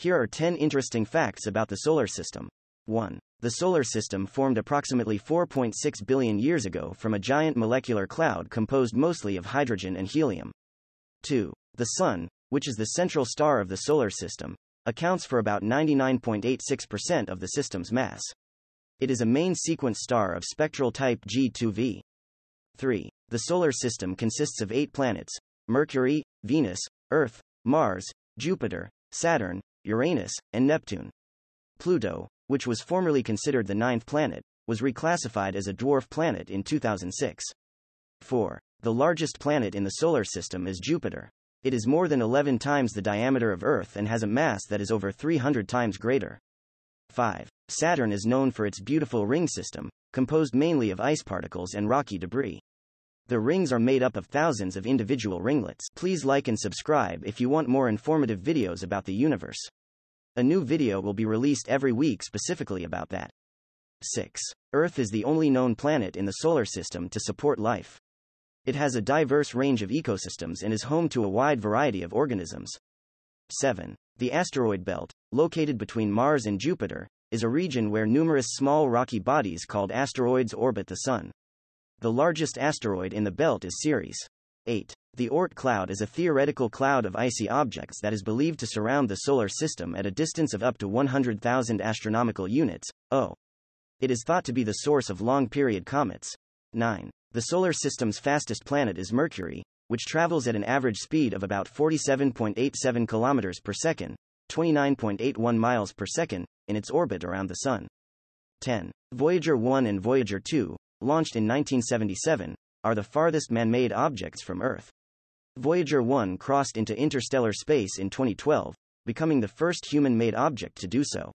Here are 10 interesting facts about the solar system. 1. The solar system formed approximately 4.6 billion years ago from a giant molecular cloud composed mostly of hydrogen and helium. 2. The Sun, which is the central star of the solar system, accounts for about 99.86% of the system's mass. It is a main sequence star of spectral type G2V. 3. The solar system consists of eight planets Mercury, Venus, Earth, Mars, Jupiter, Saturn, Uranus, and Neptune. Pluto, which was formerly considered the ninth planet, was reclassified as a dwarf planet in 2006. 4. The largest planet in the solar system is Jupiter. It is more than 11 times the diameter of Earth and has a mass that is over 300 times greater. 5. Saturn is known for its beautiful ring system, composed mainly of ice particles and rocky debris. The rings are made up of thousands of individual ringlets. Please like and subscribe if you want more informative videos about the universe. A new video will be released every week specifically about that. 6. Earth is the only known planet in the solar system to support life. It has a diverse range of ecosystems and is home to a wide variety of organisms. 7. The asteroid belt, located between Mars and Jupiter, is a region where numerous small rocky bodies called asteroids orbit the Sun. The largest asteroid in the belt is Ceres. 8. The Oort cloud is a theoretical cloud of icy objects that is believed to surround the solar system at a distance of up to 100,000 astronomical units. O. It is thought to be the source of long period comets. 9. The solar system's fastest planet is Mercury, which travels at an average speed of about 47.87 kilometers per second, 29.81 miles per second, in its orbit around the Sun. 10. Voyager 1 and Voyager 2, launched in 1977, are the farthest man made objects from Earth. Voyager 1 crossed into interstellar space in 2012, becoming the first human made object to do so.